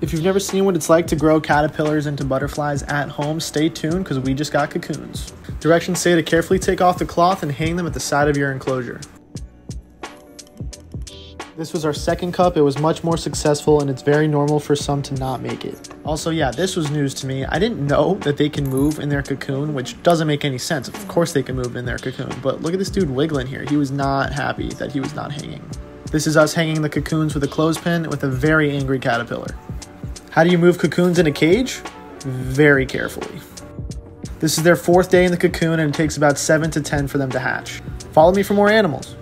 If you've never seen what it's like to grow caterpillars into butterflies at home, stay tuned because we just got cocoons. Directions say to carefully take off the cloth and hang them at the side of your enclosure. This was our second cup. It was much more successful, and it's very normal for some to not make it. Also, yeah, this was news to me. I didn't know that they can move in their cocoon, which doesn't make any sense. Of course, they can move in their cocoon, but look at this dude wiggling here. He was not happy that he was not hanging. This is us hanging the cocoons with a clothespin with a very angry caterpillar. How do you move cocoons in a cage? Very carefully. This is their fourth day in the cocoon, and it takes about 7 to 10 for them to hatch. Follow me for more animals.